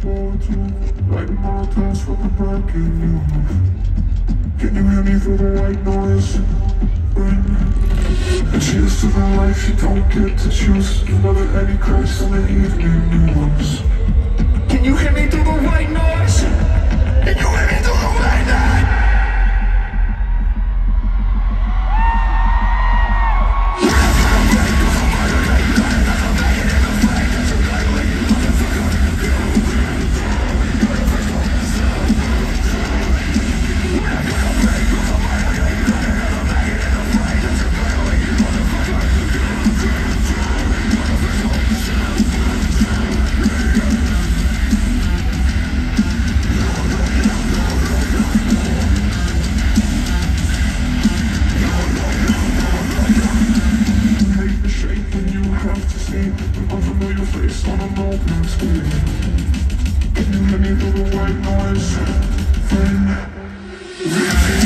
without you Writing my thoughts from the back in you Can you hear me through the white noise? Ring. And cheers to the life you don't get to choose Another Eddie Christ on the evening news Can you hear me through the white noise? Can you hear me? Can you hear me through the white noise? Friend, really?